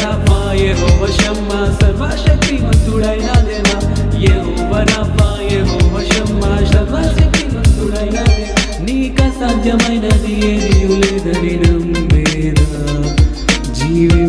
రాపా ఏ హోవ షమ్మ సర్వశక్తి మంతుడైనా దేనా ఏ హోవ రాపా ఏ హోవ షమ్మ సర్వశక్తి మంతుడైనా నీక సాధ్యమైనది ఏది లేదని నమ్మేదా జీవి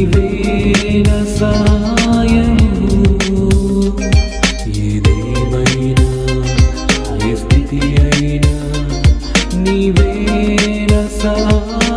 నీవేన సహాయము ఏదేమైనా ఏ స్థితి అయినా నీవేన సహాయం